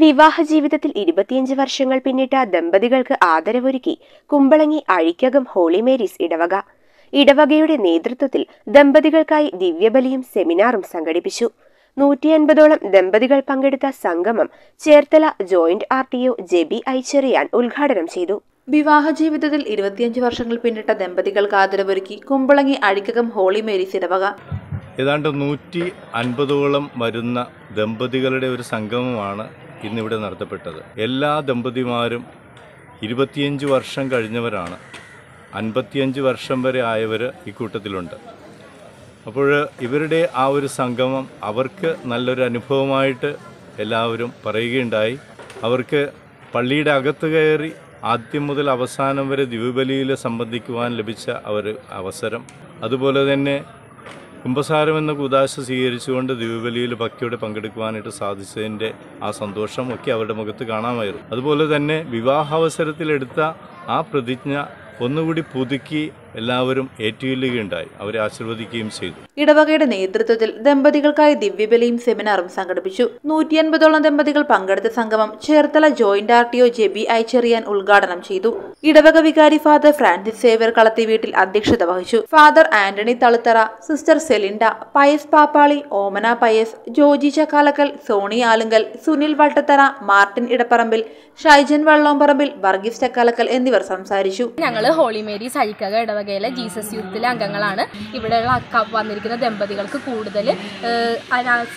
വിവാഹ ജീവിതത്തിൽ ഇരുപത്തിയഞ്ച് വർഷങ്ങൾ പിന്നിട്ട ദമ്പതികൾക്ക് ആദരവൊരുക്കി കുമ്പളങ്ങി അഴിക്കകം ഹോളി മേരീസ് ഇടവക. ഇടവകയുടെ നേതൃത്വത്തിൽ ദമ്പതികൾക്കായി ദിവ്യബലിയും സെമിനാറും സംഘടിപ്പിച്ചു. നൂറ്റി അൻപതോളം ദമ്പതികൾ പങ്കെടുത്ത സംഗമം Cherthala joint R T O Jebi I Cheriyan ഉദ്ഘാടനം ചെയ്തു. വിവാഹ ജീവിതത്തിൽ ഇരുപത്തിയഞ്ച് വർഷങ്ങൾ പിന്നിട്ട ദമ്പതികൾക്ക് ആദരവൊരുക്കി കുമ്പളങ്ങി അഴിക്കകം ഹോളി മേരീസ് ഇടവക. ഏതാണ്ട് നൂറ്റി അൻപതോളം വരുന്ന ദമ്പതികളുടെ ഒരു സംഗമമാണ് ഇന്നിവിടെ നടത്തപ്പെട്ടത്. എല്ലാ ദമ്പതിമാരും ഇരുപത്തിയഞ്ച് വർഷം കഴിഞ്ഞവരാണ്. അൻപത്തിയഞ്ച് വർഷം വരെ ആയവർ കൂട്ടത്തിലുണ്ട്. അപ്പോൾ ഇവരുടെ ആ ഒരു സംഗമം അവർക്ക് നല്ലൊരു അനുഭവമായിട്ട് എല്ലാവരും പറയുകയുണ്ടായി. അവർക്ക് പള്ളിയുടെ അകത്ത് കയറി ആദ്യം മുതൽ അവസാനം വരെ ദിവ്യബലിയിൽ സംബന്ധിക്കുവാൻ ലഭിച്ച ഒരു അവസരം. അതുപോലെ തന്നെ കുംഭസാരം എന്ന കുദാശ സ്വീകരിച്ചുകൊണ്ട് ദിവ്യബലിയിൽ ഭക്തിയോടെ പങ്കെടുക്കുവാനായിട്ട് സാധിച്ചതിന്റെ ആ സന്തോഷം ഒക്കെ അവരുടെ മുഖത്ത് കാണാമായിരുന്നു. അതുപോലെ തന്നെ വിവാഹാവസരത്തിലെടുത്ത ആ പ്രതിജ്ഞ ഒന്നുകൂടി പുതുക്കി എല്ലാവരും ഏറ്റുചൊല്ലുകയുണ്ടായി. അവരെ ആശീർവദിക്കുകയും ചെയ്തു. ഇടവകയുടെ നേതൃത്വത്തിൽ ദമ്പതികൾക്കായി ദിവ്യബലിയും സെമിനാറും സംഘടിപ്പിച്ചു. നൂറ്റി അൻപതോളം ദമ്പതികൾ പങ്കെടുത്ത സംഗമം Cherthala joint R T O Jebi I Cheriyan ഉദ്ഘാടനം ചെയ്തു. ഇടവക വികാരി ഫാദർ ഫ്രാൻസിസ് സേവർ കളത്തി വീട്ടിൽ അധ്യക്ഷത വഹിച്ചു. Father Antony Thaluthara sister Selinda Pius Pappali Omana Pius Joji Chakkalakkal Sony Alunkal Sunil Vattathara Martin Edapparambil Shaijan Vallomparambil Varghese Chakkalakkal എന്നിവർ സംസാരിച്ചു. ഞങ്ങൾ ഹോളിമേരി മേരീസ് അഴിക്കക ഇടവകയിലെ ജീസസ് യൂത്തിലെ അംഗങ്ങളാണ്. ഇവിടെയുള്ള അക്ക വന്നിരിക്കുന്ന ദമ്പതികൾക്ക് കൂടുതൽ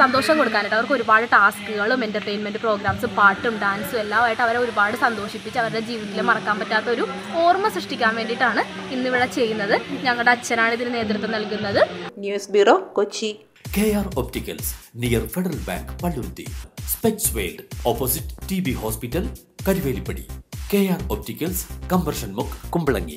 സന്തോഷം കൊടുക്കാനായിട്ട് അവർക്ക് ഒരുപാട് ടാസ്കുകളും എന്റർടൈൻമെന്റ് പ്രോഗ്രാംസും പാട്ടും ഡാൻസും എല്ലാമായിട്ട് അവരെ ഒരുപാട് സന്തോഷിപ്പിച്ച് അവരുടെ ജീവിതത്തിൽ മറക്കാൻ പറ്റാത്ത ഒരു ഓർമ്മ സൃഷ്ടിക്കാൻ വേണ്ടിയിട്ടാണ് ഇന്നിവിടെ ചെയ്യുന്നത്. ഞങ്ങളുടെ അച്ഛനാണ് ഇതിന് നേതൃത്വം നൽകുന്നത്. News bureau Kochi. K R Opticals near Federal Bank Palluruthy. Specs World opposite T B hospital Karuvelippady. K R Opticals combustion മുക്ക് കുമ്പളങ്ങി.